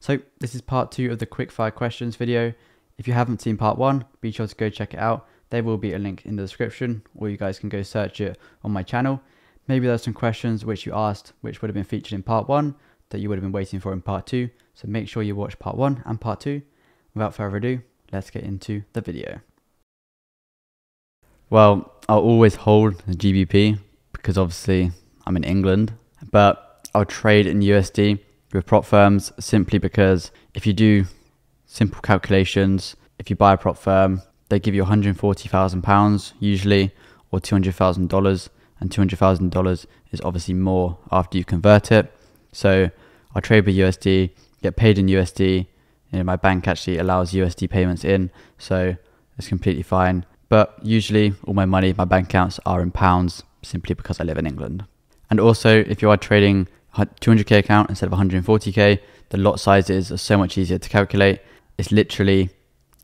So this is part two of the quickfire questions video. If you haven't seen part one, be sure to go check it out. There will be a link in the description, or you guys can go search it on my channel. Maybe there's some questions which you asked which would have been featured in part one that you would have been waiting for in part two. So make sure you watch part one and part two. Without further ado, let's get into the video. Well, I'll always hold the GBP because obviously I'm in England, but I'll trade in USD with prop firms simply because if you do simple calculations, if you buy a prop firm, they give you £140,000 usually or $200,000 and $200,000 is obviously more after you convert it. So I trade with USD, get paid in USD. You know, my bank actually allows USD payments in, so it's completely fine. But usually all my money, my bank accounts are in pounds simply because I live in England. And also if you are trading 200k account instead of 140k, the lot sizes are so much easier to calculate. It's literally,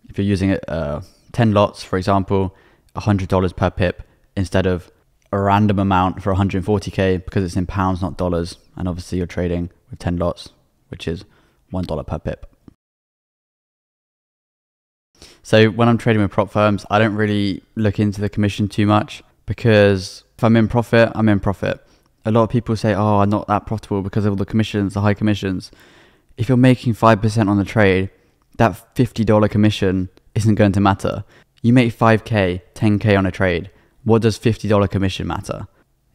if you're using uh, 10 lots, for example, $100 per pip instead of a random amount for 140k because it's in pounds, not dollars. And obviously, you're trading with 10 lots, which is $1 per pip. So, when I'm trading with prop firms, I don't really look into the commission too much because if I'm in profit, I'm in profit a lot of people say, "Oh, I'm not that profitable because of all the commissions, the high commissions." If you're making five percent on the trade, that fifty dollar commission isn't going to matter. You make five k, ten k on a trade. What does fifty dollar commission matter?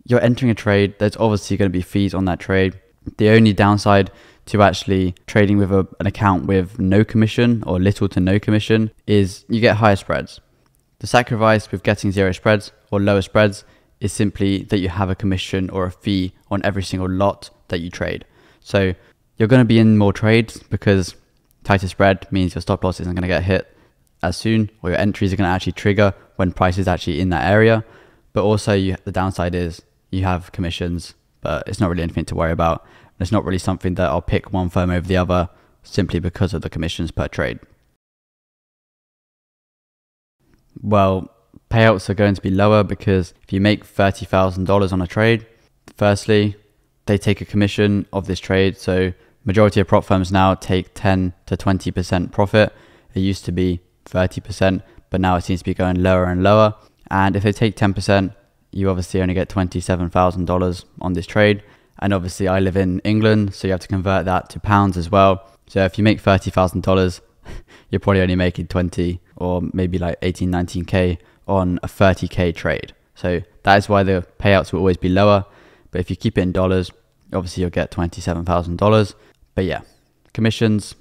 You're entering a trade. There's obviously going to be fees on that trade. The only downside to actually trading with a, an account with no commission or little to no commission is you get higher spreads. The sacrifice with getting zero spreads or lower spreads is simply that you have a commission or a fee on every single lot that you trade. So you're going to be in more trades because tighter spread means your stop loss isn't going to get hit as soon, or your entries are going to actually trigger when price is actually in that area. But also, you, the downside is you have commissions, but it's not really anything to worry about. It's not really something that I'll pick one firm over the other simply because of the commissions per trade. Well, payouts are going to be lower because if you make $30,000 on a trade, firstly, they take a commission of this trade. So majority of prop firms now take 10 to 20% profit. It used to be 30%, but now it seems to be going lower and lower. And if they take 10%, you obviously only get $27,000 on this trade. And obviously, I live in England, so you have to convert that to pounds as well. So if you make $30,000, you're probably only making 20 or maybe like 18, 19K on a 30k trade. So that is why the payouts will always be lower. But if you keep it in dollars, obviously you'll get $27,000. But yeah, commissions,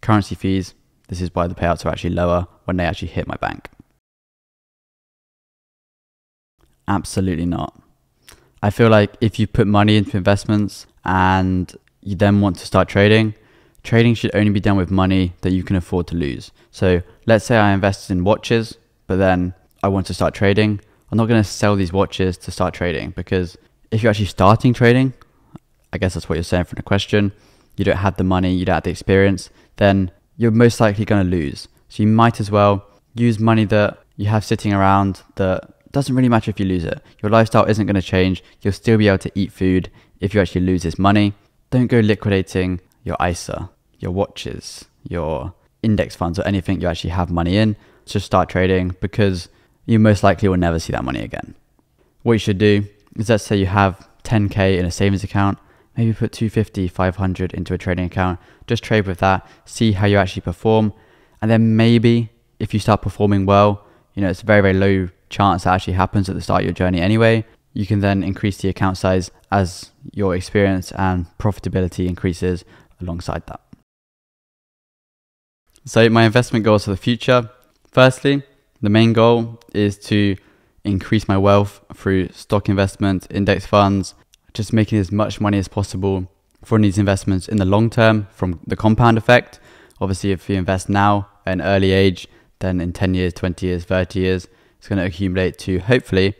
currency fees, this is why the payouts are actually lower when they actually hit my bank. Absolutely not. I feel like if you put money into investments and you then want to start trading, trading should only be done with money that you can afford to lose. So let's say I invested in watches, but then I want to start trading, I'm not going to sell these watches to start trading because if you're actually starting trading, I guess that's what you're saying from the question, you don't have the money, you don't have the experience, then you're most likely going to lose. So you might as well use money that you have sitting around that doesn't really matter if you lose it. Your lifestyle isn't going to change. You'll still be able to eat food if you actually lose this money. Don't go liquidating your ISA, your watches, your index funds, or anything you actually have money in. Just start trading because you most likely will never see that money again. What you should do is let's say you have 10k in a savings account, maybe put 250, 500 into a trading account, just trade with that, see how you actually perform, and then maybe if you start performing well, you know, it's a very, very low chance that actually happens at the start of your journey anyway. You can then increase the account size as your experience and profitability increases alongside that. So, my investment goals for the future firstly, the main goal is to increase my wealth through stock investment, index funds, just making as much money as possible from these investments in the long term from the compound effect. Obviously, if you invest now at an early age, then in 10 years, 20 years, 30 years, it's going to accumulate to hopefully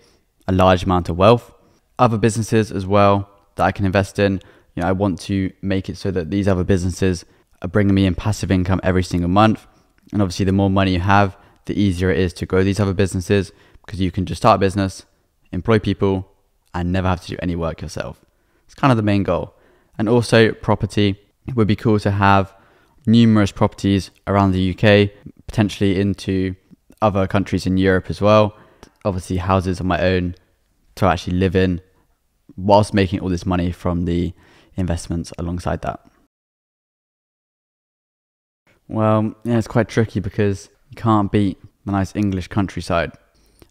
a large amount of wealth. Other businesses as well that I can invest in. You know, I want to make it so that these other businesses are bringing me in passive income every single month. And obviously, the more money you have, the easier it is to grow these other businesses because you can just start a business, employ people, and never have to do any work yourself. It's kind of the main goal. And also, property it would be cool to have numerous properties around the UK, potentially into other countries in Europe as well. Obviously, houses of my own to actually live in whilst making all this money from the investments alongside that. Well, yeah, it's quite tricky because you can't beat the nice English countryside.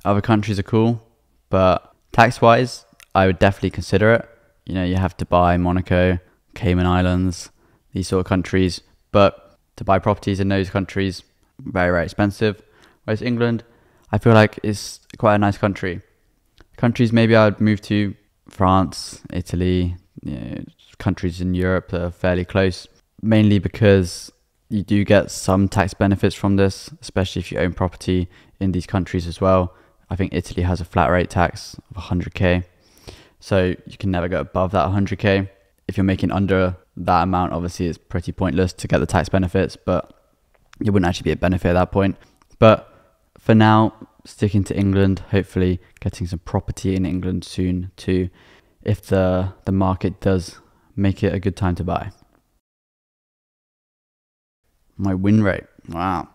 Other countries are cool, but tax wise, I would definitely consider it. You know, you have Dubai, Monaco, Cayman Islands, these sort of countries. But to buy properties in those countries, very, very expensive. Whereas England, I feel like it's quite a nice country. Countries maybe I'd move to France, Italy, you know, countries in Europe that are fairly close, mainly because you do get some tax benefits from this, especially if you own property in these countries as well. I think Italy has a flat rate tax of 100k, so you can never go above that 100k. If you're making under that amount, obviously it's pretty pointless to get the tax benefits, but it wouldn't actually be a benefit at that point. But for now, sticking to England, hopefully getting some property in England soon too, if the the market does make it a good time to buy. My win rate. Wow.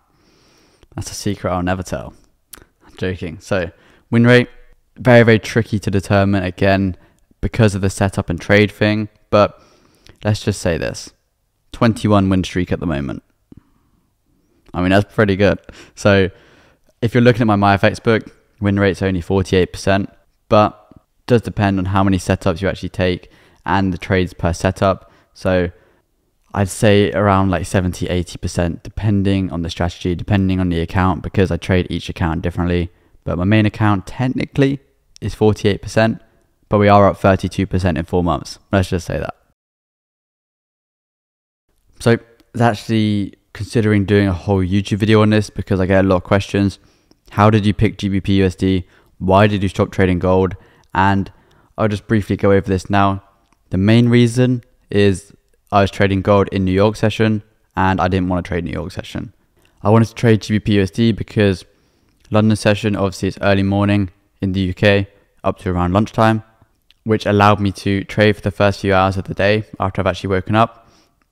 That's a secret I'll never tell. I'm joking. So, win rate, very, very tricky to determine again because of the setup and trade thing. But let's just say this 21 win streak at the moment. I mean, that's pretty good. So, if you're looking at my Myfxbook, win rate's only 48%, but does depend on how many setups you actually take and the trades per setup. So, I'd say around like 70, 80%, depending on the strategy, depending on the account, because I trade each account differently. But my main account technically is 48%, but we are up 32% in four months. Let's just say that. So it's actually considering doing a whole YouTube video on this because I get a lot of questions. How did you pick GBP USD? Why did you stop trading gold? And I'll just briefly go over this now. The main reason is I was trading gold in New York session and I didn't want to trade New York session. I wanted to trade GBPUSD because London session obviously it's early morning in the UK up to around lunchtime, which allowed me to trade for the first few hours of the day after I've actually woken up,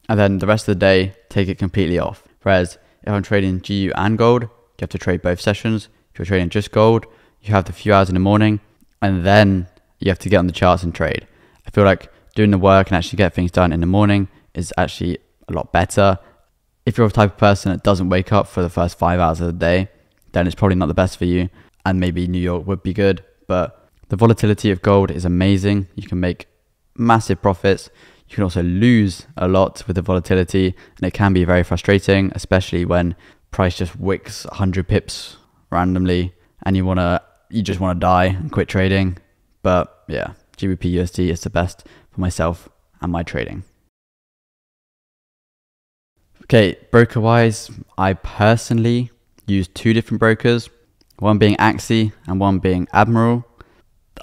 and then the rest of the day take it completely off. Whereas if I'm trading GU and gold, you have to trade both sessions. If you're trading just gold, you have the few hours in the morning, and then you have to get on the charts and trade. I feel like doing the work and actually get things done in the morning is actually a lot better. If you're the type of person that doesn't wake up for the first five hours of the day, then it's probably not the best for you. And maybe New York would be good, but the volatility of gold is amazing. You can make massive profits. You can also lose a lot with the volatility, and it can be very frustrating, especially when price just wicks 100 pips randomly, and you wanna you just wanna die and quit trading. But yeah, GBP USD is the best for myself and my trading. Okay, broker wise, I personally use two different brokers, one being Axi and one being Admiral.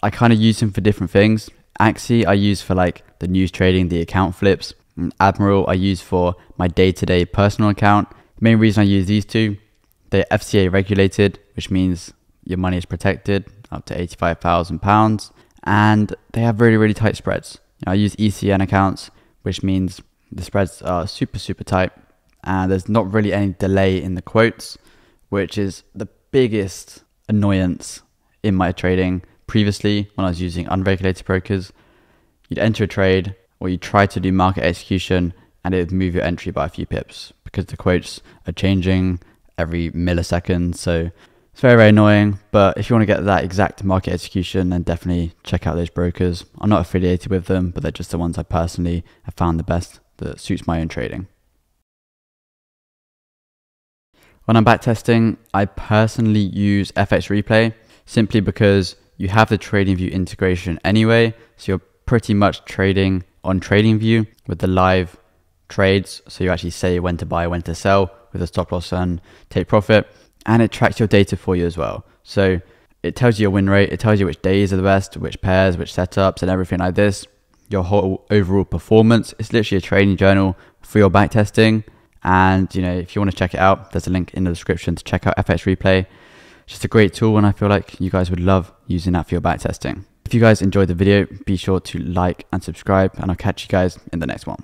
I kind of use them for different things. Axi I use for like the news trading, the account flips. And Admiral I use for my day to day personal account. The main reason I use these two, they're FCA regulated, which means your money is protected up to £85,000 and they have really, really tight spreads. I use ECN accounts, which means the spreads are super, super tight, and there's not really any delay in the quotes, which is the biggest annoyance in my trading. Previously, when I was using unregulated brokers, you'd enter a trade or you try to do market execution and it would move your entry by a few pips because the quotes are changing every millisecond. So it's very, very annoying, but if you want to get that exact market execution, then definitely check out those brokers. I'm not affiliated with them, but they're just the ones I personally have found the best that suits my own trading. When I'm backtesting, I personally use FX Replay simply because you have the TradingView integration anyway, so you're pretty much trading on TradingView with the live trades. So you actually say when to buy, when to sell with a stop loss and take profit and it tracks your data for you as well. So it tells you your win rate, it tells you which days are the best, which pairs, which setups, and everything like this. Your whole overall performance. It's literally a trading journal for your back testing. And you know, if you want to check it out, there's a link in the description to check out FX Replay. It's just a great tool, and I feel like you guys would love using that for your back testing. If you guys enjoyed the video, be sure to like and subscribe, and I'll catch you guys in the next one.